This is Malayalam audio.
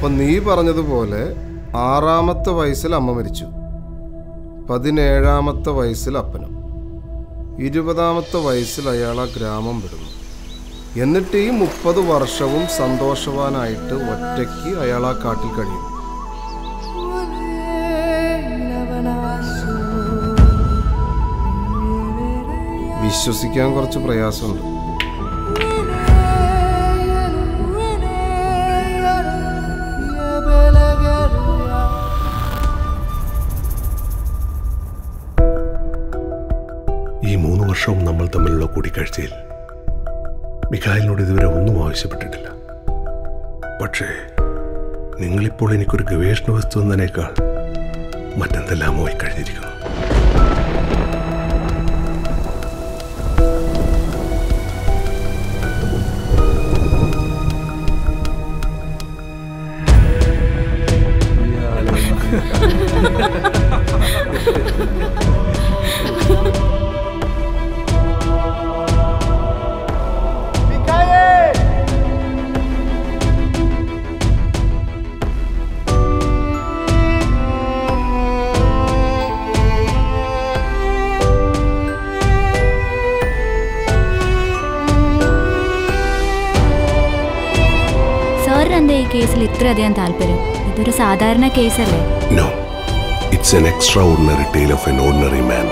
അപ്പൊ നീ പറഞ്ഞതുപോലെ ആറാമത്തെ വയസ്സിൽ അമ്മ മരിച്ചു. പതിനേഴാമത്തെ വയസ്സിൽ അപ്പനും. ഇരുപതാമത്തെ വയസ്സിൽ അയാൾ ആ ഗ്രാമം വിടുന്നു. എന്നിട്ട് ഈ മുപ്പത് വർഷവും സന്തോഷവാനായിട്ട് ഒറ്റയ്ക്ക് അയാൾ ആ കാട്ടിൽ കഴിയും. വിശ്വസിക്കാൻ കുറച്ച് പ്രയാസമുണ്ട്. ഈ മൂന്ന് വർഷവും നമ്മൾ തമ്മിലുള്ള കൂടിക്കാഴ്ചയിൽ മിഖായലിനോട് ഇതുവരെ ഒന്നും ആവശ്യപ്പെട്ടിട്ടില്ല. പക്ഷേ നിങ്ങളിപ്പോൾ എനിക്കൊരു ഗവേഷണ വസ്തു എന്നതിനേക്കാൾ മറ്റെന്തെല്ലാമോ കഴിഞ്ഞിരിക്കുന്നു. സാറിന് എന്താ ഈ കേസിൽ ഇത്രയധികം താല്പര്യം? ഇതൊരു സാധാരണ കേസല്ലേ? No it's an extraordinary tale of an ordinary man